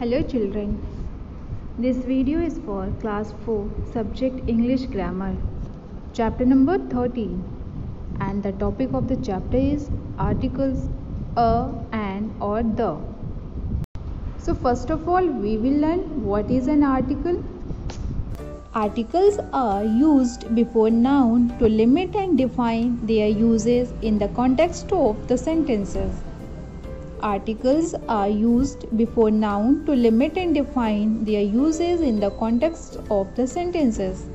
Hello children. This video is for class 4 subject English grammar chapter number 13 and the topic of the chapter is articles a and or the. So first of all we will learn what is an article. Articles are used before noun to limit and define their uses in the context of the sentences. Articles are used before noun to limit and define their uses in the context of the sentences.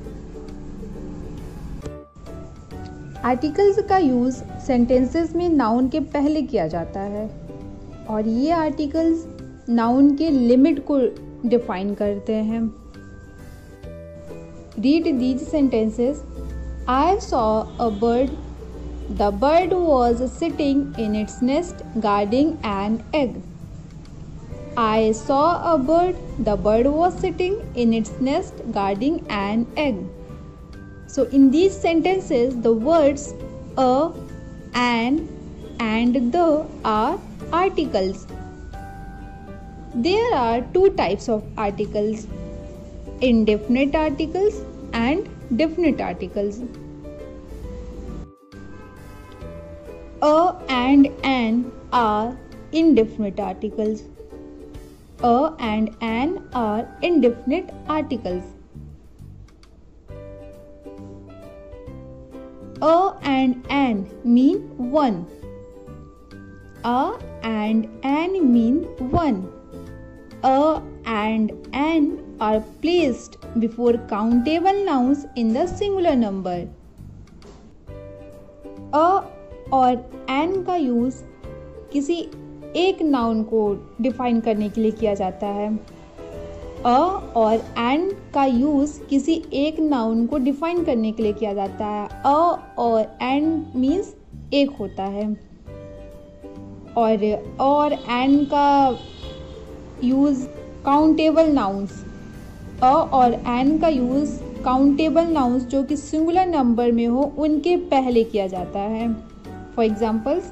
Articles का use sentences में noun के पहले किया जाता है और ये articles noun के लिमिट को डिफाइन करते हैं read these sentences I saw a bird The bird was sitting in its nest guarding an egg. I saw a bird. The bird was sitting in its nest guarding an egg. So, in these sentences, the words a, an, and the are articles. There are two types of articles indefinite articles and definite articles. A and an are indefinite articles. A and an are indefinite articles. A and an mean one. A and an mean one. A and an are placed before countable nouns in the singular number. A और an का use किसी एक noun को define करने के लिए किया जाता है। अ और एन का यूज़ किसी एक नाउन को डिफाइन करने के लिए किया जाता है। अ और एन मीन्स एक होता है। और और एन का यूज़ काउंटेबल नाउंस अ और एन का यूज़ काउंटेबल नाउंस जो कि सिंगुलर नंबर में हो, उनके पहले किया जाता है। For examples,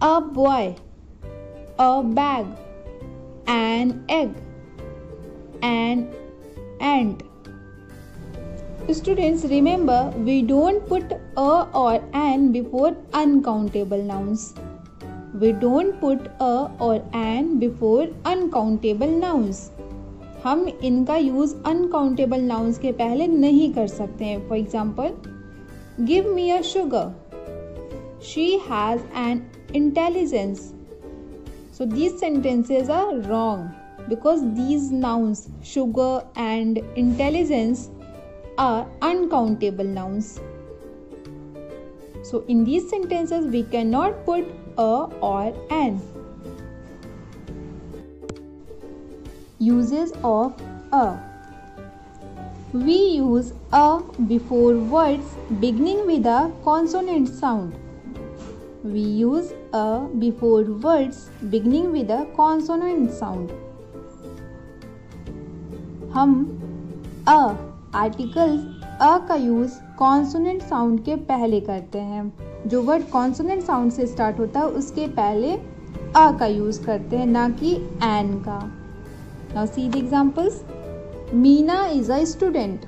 a boy, a bag, an egg, an ant. Students, remember we don't put a or an before uncountable nouns. We don't put a or an before uncountable nouns. हम इनका use uncountable nouns के पहले नहीं कर सकते हैं for example give me a sugar she has an intelligence. So these sentences are wrong because these nouns, sugar and intelligence, are uncountable nouns. So in these sentences, we cannot put a or an. Uses of a We use a before words beginning with a consonant sound. We use a before words beginning with a consonant sound. हम a articles a का use consonant sound के पहले करते हैं। जो word consonant sound से start होता है, उसके पहले अ का यूज़ करते हैं, ना कि एन का। Now see the examples Meena is a student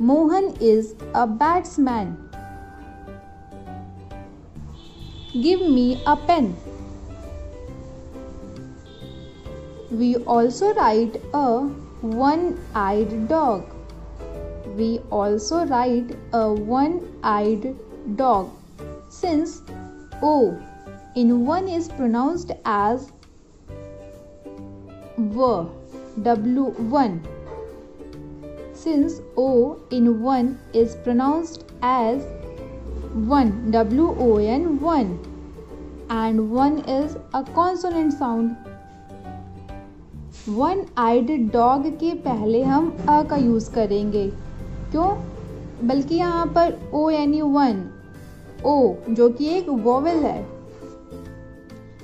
Mohan is a batsman Give me a pen. We also write a one eyed dog. We also write a one eyed dog since O in one is pronounced as W, W1. Since O in one is pronounced as 1 W O N 1 and 1 is a consonant sound. One eyed dog के पहले हम a का use करेंगे। क्यों? बल्कि यहाँ पर ओ यानी वन ओ जो कि एक वोवल है।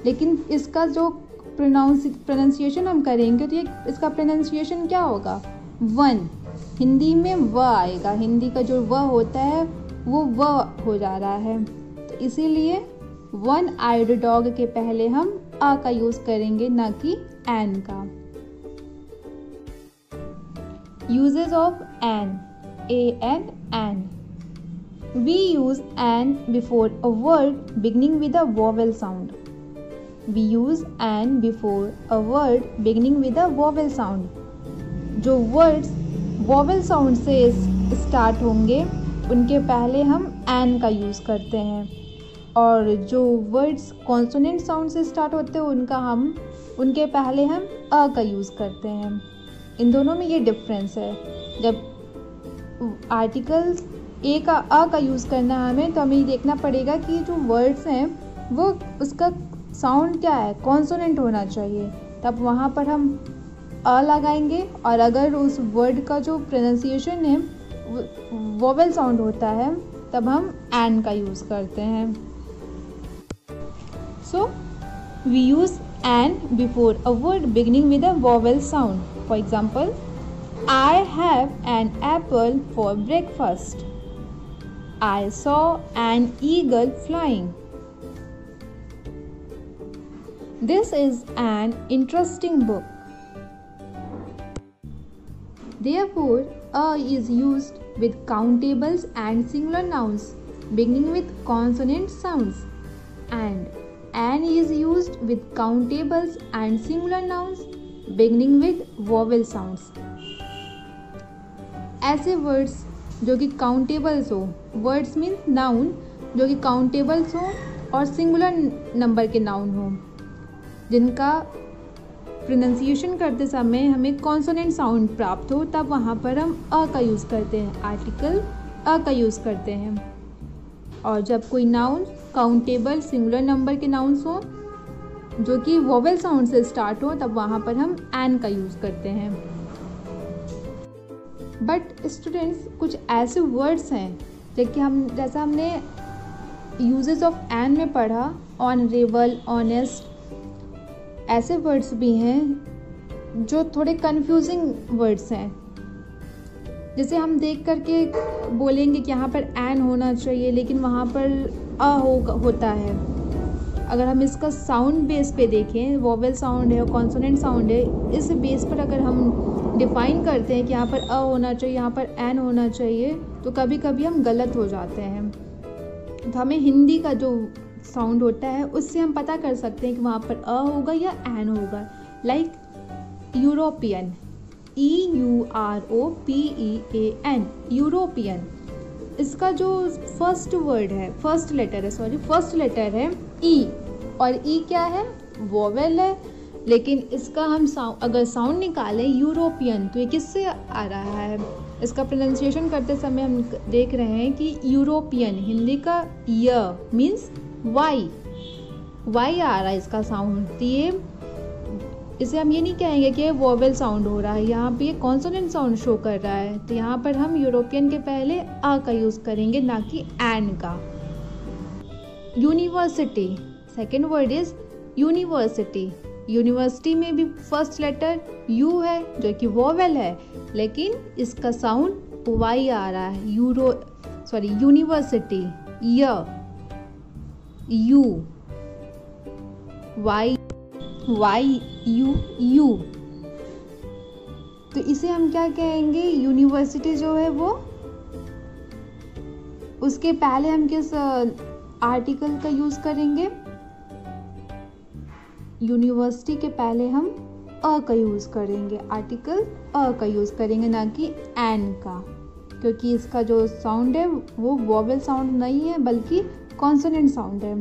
लेकिन इसका जो प्रोनाउंस प्रोनाउंसिएशन हम करेंगे तो ये, इसका प्रोनाउंसिएशन क्या होगा? वन हिंदी में व आएगा। हिंदी का जो व होता है वो व हो जा रहा है। तो इसीलिए वन आइड डॉग के पहले हम अ का यूज़ करेंगे, ना कि एन का। Uses of an a an an we use an before a word beginning with a vowel sound we use an before a word beginning with a vowel sound जो words vowel sound से start होंगे उनके पहले हम an का use करते हैं। और जो वर्ड्स कॉन्सोनेंट साउंड से स्टार्ट होते हैं, उनका हम, उनके पहले हम अ का यूज़ करते हैं। इन दोनों में ये डिफरेंस है। जब आर्टिकल्स ए का अ का यूज़ करना है हमें तो हमें देखना पड़ेगा कि जो वर्ड्स हैं, वो उसका साउंड क्या है? कॉन्सोनेंट होना चाहिए। तब वहाँ पर हम अ लगाएँगे, और अगर उस वर्ड का जो प्रोनाउंसिएशन है वोवेल साउंड होता है तब हम एन का यूज़ करते हैं। So we use an before a word beginning with a vowel sound for example I have an apple for breakfast I saw an eagle flying This is an interesting book. Therefore, a is used with countables and singular nouns beginning with consonant sounds and an is used with countables and singular nouns beginning with vowel sounds ऐसे words जो कि countables हो words mean noun जो कि countables हो और singular number के noun हो जिनका प्रोनाउंसिएशन करते समय हमें कॉन्सोनेंट साउंड प्राप्त हो, तब वहाँ पर हम अ का यूज़ करते हैं आर्टिकल अ का यूज़ करते हैं। और जब कोई नाउन काउंटेबल सिंगुलर नंबर के नाउन्स हो, जो कि वोवेल साउंड से स्टार्ट हो, तब वहाँ पर हम एन का यूज़ करते हैं। बट स्टूडेंट्स कुछ ऐसे वर्ड्स हैं, जबकि हम, जैसा हमने यूजेस ऑफ़ एन में पढ़ा ऑनरेबल ऑनेस्ट ऐसे वर्ड्स भी हैं जो थोड़े कंफ्यूजिंग वर्ड्स हैं। जैसे हम देख करके बोलेंगे कि यहाँ पर एन होना चाहिए, लेकिन वहाँ पर अ हो, होता है। अगर हम इसका साउंड बेस पे देखें वोवेल साउंड है कॉन्सोनेंट साउंड है, इस बेस पर अगर हम डिफाइन करते हैं कि यहाँ पर अ होना चाहिए, यहाँ पर एन होना चाहिए तो कभी कभी हम गलत हो जाते हैं। तो हमें हिंदी का जो साउंड होता है उससे हम पता कर सकते हैं कि वहाँ पर अ होगा या एन होगा। Like European E U R O P E A N European इसका जो फ़र्स्ट वर्ड है फ़र्स्ट लेटर है सॉरी फ़र्स्ट लेटर है ई e, और ई e क्या है? वोवेल है. लेकिन इसका हम साउंड अगर साउंड निकालें यूरोपियन तो ये किससे आ रहा है? इसका प्रोनाउंसिएशन करते समय हम देख रहे हैं कि यूरोपियन हिंदी का य मीन्स वाई वाई आ रहा है इसका साउंड तो ये, इसे हम ये नहीं कहेंगे कि वोवेल साउंड हो रहा है. यहाँ पे ये कॉन्सोनेंट साउंड शो कर रहा है. तो यहाँ पर हम यूरोपियन के पहले आ का यूज़ करेंगे, ना कि एन का. University second word is university university में भी फ़र्स्ट लेटर यू है, जो कि वोवेल है. लेकिन इसका साउंड वाई आ रहा है. यूरो सॉरी यूनिवर्सिटी य U, Y Y, U U. तो इसे हम क्या कहेंगे? यूनिवर्सिटी जो है वो, उसके पहले हम किस आर्टिकल का यूज़ करेंगे? यूनिवर्सिटी के पहले हम अ का यूज़ करेंगे। आर्टिकल अ का यूज़ करेंगे, ना कि एन का। क्योंकि इसका जो साउंड है, वो वॉवेल साउंड नहीं है, बल्कि कॉन्सोनेंट साउंड है।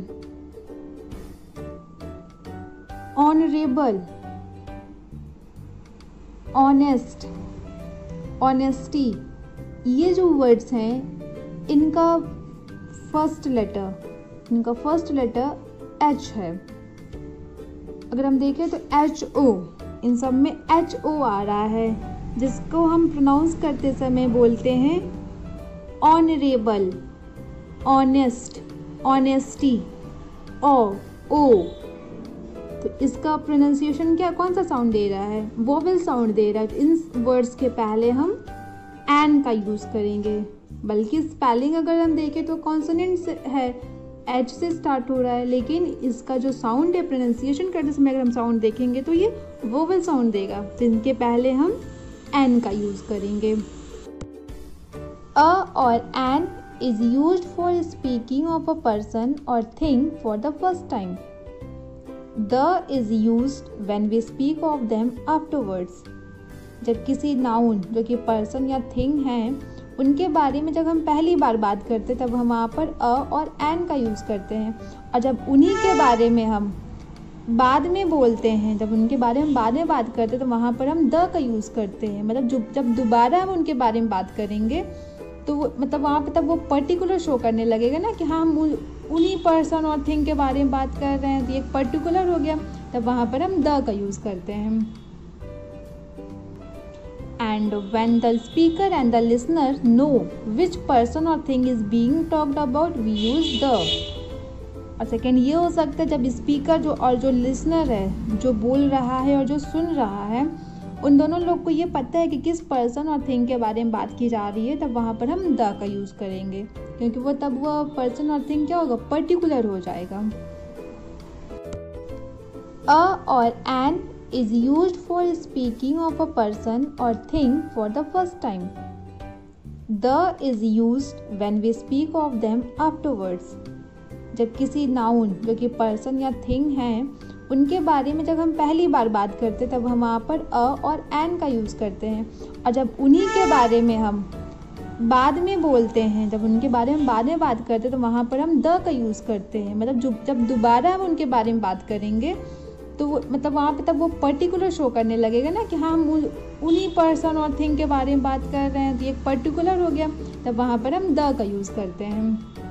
ऑनरेबल ऑनेस्ट ऑनेस्टी ये जो वर्ड्स हैं, इनका फ़र्स्ट लेटर इनका फ़र्स्ट लेटर एच है। अगर हम देखें तो एच ओ इन सब में एच ओ आ रहा है, जिसको हम प्रोनाउंस करते समय बोलते हैं honourable honest honesty O O तो इसका प्रोनाउंसिएशन क्या, कौन सा साउंड दे रहा है? वोवल साउंड दे रहा है। इन वर्ड्स के पहले हम एन का यूज़ करेंगे। बल्कि स्पेलिंग अगर हम देखें तो कॉन्सोनेंट्स है एच से स्टार्ट हो रहा है। लेकिन इसका जो साउंड है प्रोनाउंसिएशन करते समय अगर हम साउंड देखेंगे तो ये वोवल साउंड देगा। जिनके पहले हम एन का यूज़ करेंगे। अ और an is use for speaking of a person और thing for the first time the is use when we speak of them afterwards जब किसी नाउन जो कि पर्सन या थिंग हैं, उनके बारे में जब हम पहली बार बात करते तब हम वहाँ पर अ और एन का यूज़ करते हैं। और जब उन्हीं के बारे में हम बाद में बोलते हैं, जब उनके बारे में बाद में बात करते हैं तो वहाँ पर हम द का यूज़ करते हैं। मतलब जो जब दोबारा हम उनके बारे में बात करेंगे तो वो मतलब वहाँ पे तब वो पर्टिकुलर शो करने लगेगा ना कि हाँ हम उन्हीं पर्सन और थिंग के बारे में बात कर रहे हैं तो एक पर्टिकुलर हो गया। तब वहाँ पर हम द का यूज़ करते हैं। And when the speaker and the listener know which person or thing is being talked about, we use the और सेकेंड ये हो सकता है जब स्पीकर जो, और जो लिसनर है, जो बोल रहा है और जो सुन रहा है उन दोनों लोग को ये पता है कि किस पर्सन और थिंग के बारे में बात की जा रही है, तब वहाँ पर हम द का यूज़ करेंगे क्योंकि वो तब वो पर्सन और थिंग क्या होगा पर्टिकुलर हो जाएगा अ और an is used for speaking of a person or thing for the first time. The is used when we speak of them afterwards. जब किसी नाउन जो कि पर्सन या थिंग हैं उनके बारे में जब हम पहली बार बात करते तब हम वहाँ पर अ और एन का यूज़ करते हैं। और जब उन्हीं के बारे में हम बाद में बोलते हैं, जब उनके बारे में बाद में बात करते हैं तो वहाँ पर हम द का यूज़ करते हैं। मतलब जब दोबारा हम उनके बारे में बात करेंगे तो वो मतलब वहाँ पे तब वो पर्टिकुलर शो करने लगेगा ना कि हाँ हम उन्हीं पर्सन और थिंग के बारे में बात कर रहे हैं तो एक पर्टिकुलर हो गया, तब वहाँ पर हम द का यूज़ करते हैं।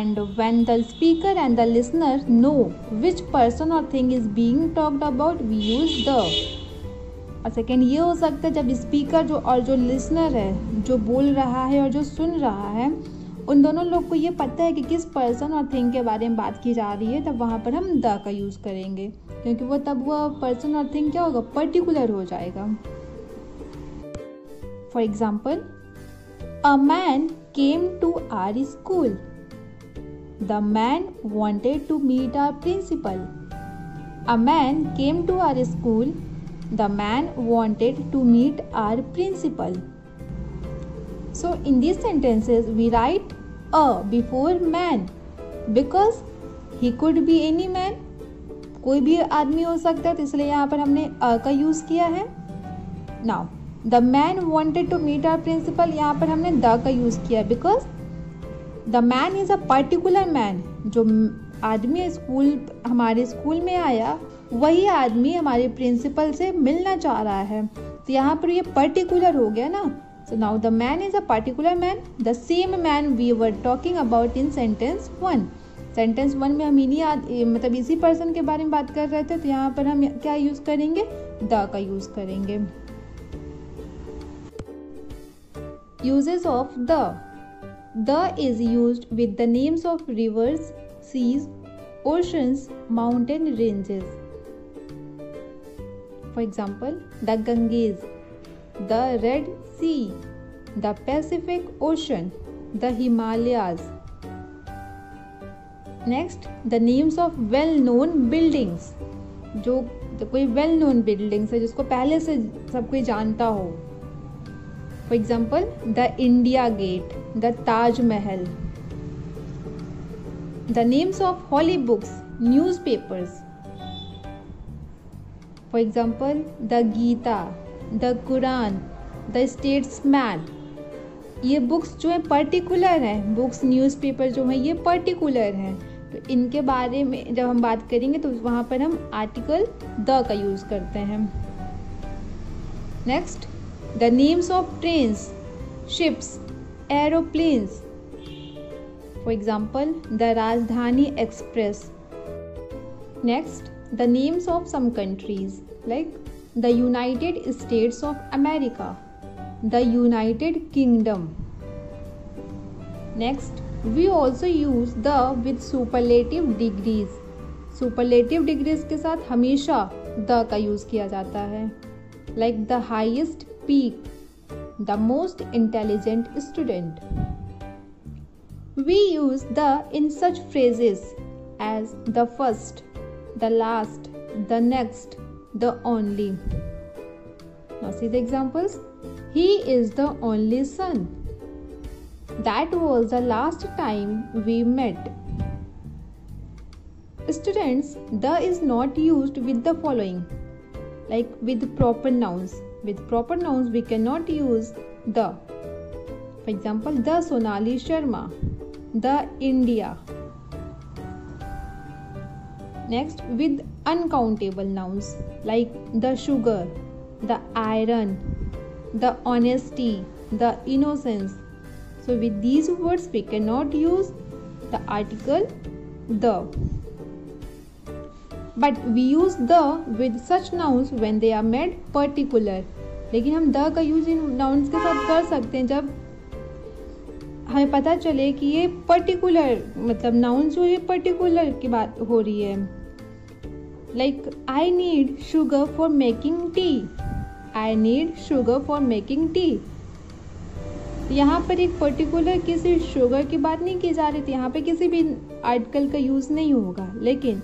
And when the speaker and the listener know which person और thing is being talked about we use the और सेकेंड ये हो सकता है जब स्पीकर जो और जो लिसनर है, जो बोल रहा है और जो सुन रहा है, उन दोनों लोग को ये पता है कि किस पर्सन और थिंग के बारे में बात की जा रही है, तब वहाँ पर हम द का यूज़ करेंगे। क्योंकि वो तब वो पर्सन और थिंग क्या होगा पर्टिकुलर हो जाएगा। For example a man came to our school the man wanted to meet our principal a man came to our school the man wanted to meet our principal So, in these sentences, we write a before man because he could be any man. कोई भी आदमी हो सकता है तो इसलिए यहाँ पर हमने अ का यूज़ किया है। Now the man wanted to meet our principal यहाँ पर हमने द का यूज़ किया because the man is a particular man जो आदमी स्कूल, हमारे स्कूल में आया, वही आदमी हमारे प्रिंसिपल से मिलना चाह रहा है। तो यहाँ पर ये पर्टिकुलर हो गया ना। So now the man is a particular man the same man we were talking about in sentence one sentence one में हम इन्हीं मतलब इसी पर्सन के बारे में बात कर रहे थे तो यहाँ पर हम क्या यूज़ करेंगे? द का यूज़ करेंगे। Uses of the. The is used with the names of rivers seas oceans mountain ranges for example the ganges the red sea, the Pacific Ocean, the Himalayas. Next, the names of well-known buildings. जो कोई well known buildings है जिसको पहले से सब कोई जानता हो for example the India Gate the Taj Mahal the names of holy books newspapers for example the Gita the Quran the Statesman ये बुक्स जो है पर्टिकुलर हैं. बुक्स न्यूज़पेपर जो हैं, ये पर्टिकुलर हैं. तो इनके बारे में जब हम बात करेंगे तो वहाँ पर हम आर्टिकल द का यूज़ करते हैं. Next the names of trains ships aeroplanes for example the Rajdhani express next the names of some countries like the United States of America the United Kingdom next we also use the with superlative degrees superlative degrees के साथ हमेशा the का use किया जाता है like the highest peak the most intelligent student. We use the in such phrases as the first, the last, the next, the only. Now see the examples. He is the only son. That was the last time we met. Students, the is not used with the following like with proper nouns. With proper nouns, we cannot use the. For example, the Sonali Sharma, the India. Next, with uncountable nouns like the sugar, the iron, the honesty, the innocence. So, with these words, we cannot use the article the. But we use the with such nouns when they are made particular लेकिन हम the का use इन nouns के साथ कर सकते हैं जब हमें पता चले कि ये पर्टिकुलर मतलब नाउन जो है पर्टिकुलर की बात हो रही है। Like I need sugar for making tea I need sugar for making tea यहाँ पर एक पर्टिकुलर किसी शुगर की बात नहीं की जा रही थी। यहाँ पे किसी भी आर्टिकल का यूज़ नहीं होगा। लेकिन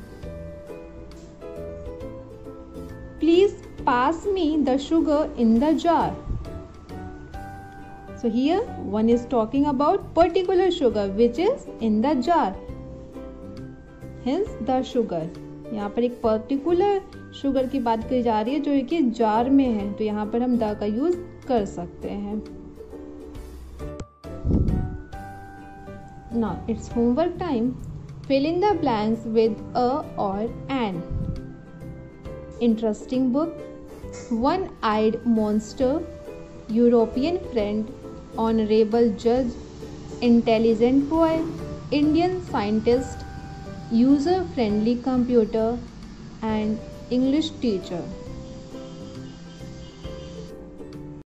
please pass me the sugar in the jar so here one is talking about particular sugar which is in the jar hence the sugar यहाँ पर एक पर्टिकुलर शुगर की बात की जा रही है, जो कि जार में है। तो यहाँ पर हम द का यूज़ कर सकते हैं। ना it's homework time fill in the blanks with a और and interesting book one eyed monster, European friend, honorable judge, intelligent boy, Indian scientist, user friendly computer, and English teacher.